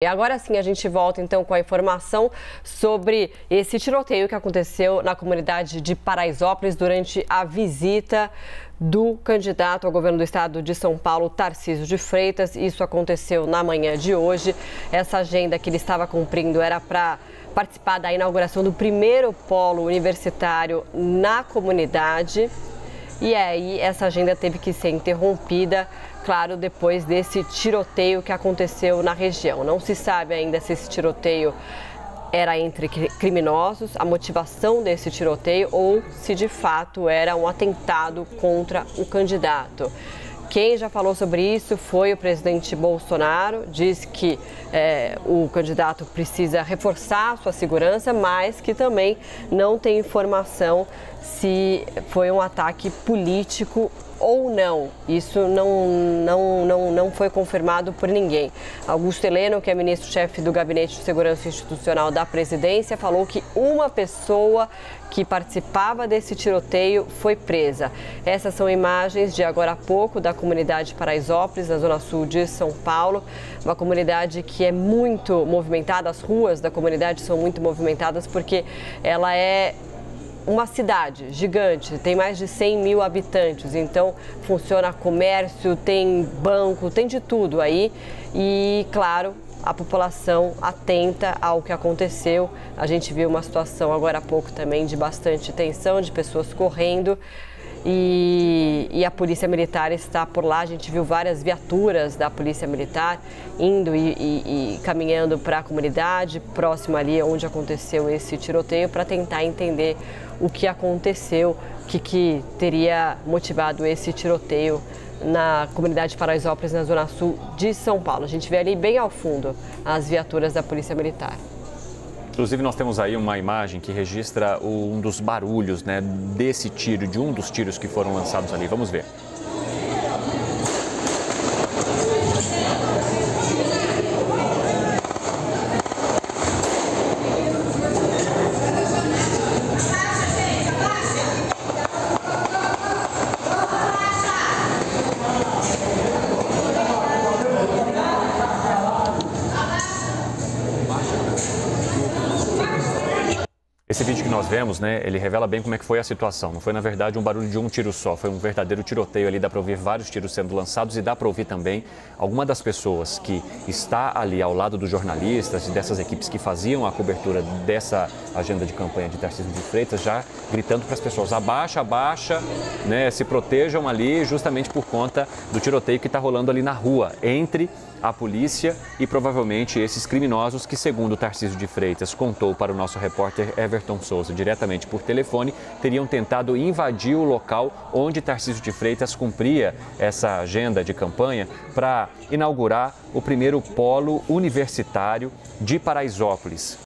E agora sim a gente volta então com a informação sobre esse tiroteio que aconteceu na comunidade de Paraisópolis durante a visita do candidato ao governo do estado de São Paulo, Tarcísio de Freitas. Isso aconteceu na manhã de hoje. Essa agenda que ele estava cumprindo era para participar da inauguração do primeiro polo universitário na comunidade. E aí essa agenda teve que ser interrompida, claro, depois desse tiroteio que aconteceu na região. Não se sabe ainda se esse tiroteio era entre criminosos, a motivação desse tiroteio ou se de fato era um atentado contra o candidato. Quem já falou sobre isso foi o presidente Bolsonaro, disse que é, o candidato precisa reforçar sua segurança, mas que também não tem informação se foi um ataque político ou não. Isso não, não, não, não foi confirmado por ninguém. Augusto Heleno, que é ministro-chefe do Gabinete de Segurança Institucional da Presidência, falou que uma pessoa que participava desse tiroteio foi presa. Essas são imagens de agora há pouco da comunidade Paraisópolis, na zona sul de São Paulo. Uma comunidade que é muito movimentada, as ruas da comunidade são muito movimentadas porque ela é uma cidade gigante, tem mais de 100 mil habitantes, então funciona comércio, tem banco, tem de tudo aí. E, claro, a população atenta ao que aconteceu. A gente viu uma situação agora há pouco também de bastante tensão, de pessoas correndo. E, e, a Polícia Militar está por lá. A gente viu várias viaturas da Polícia Militar indo e, e, e caminhando para a comunidade, próximo ali onde aconteceu esse tiroteio, para tentar entender o que aconteceu, o que, que teria motivado esse tiroteio na comunidade de Paraisópolis, na zona sul de São Paulo. A gente vê ali bem ao fundo as viaturas da Polícia Militar. Inclusive, nós temos aí uma imagem que registra um dos barulhos né, desse tiro, de um dos tiros que foram lançados ali. Vamos ver. Nós vemos, né, ele revela bem como é que foi a situação. Não foi, na verdade, um barulho de um tiro só, foi um verdadeiro tiroteio ali, dá para ouvir vários tiros sendo lançados e dá para ouvir também alguma das pessoas que está ali ao lado dos jornalistas e dessas equipes que faziam a cobertura dessa agenda de campanha de Tarcísio de Freitas já gritando para as pessoas, abaixa, abaixa, né, se protejam ali justamente por conta do tiroteio que está rolando ali na rua, entre a polícia e provavelmente esses criminosos que, segundo Tarcísio de Freitas contou para o nosso repórter Everton Souza diretamente por telefone, teriam tentado invadir o local onde Tarcísio de Freitas cumpria essa agenda de campanha para inaugurar o primeiro polo universitário de Paraisópolis.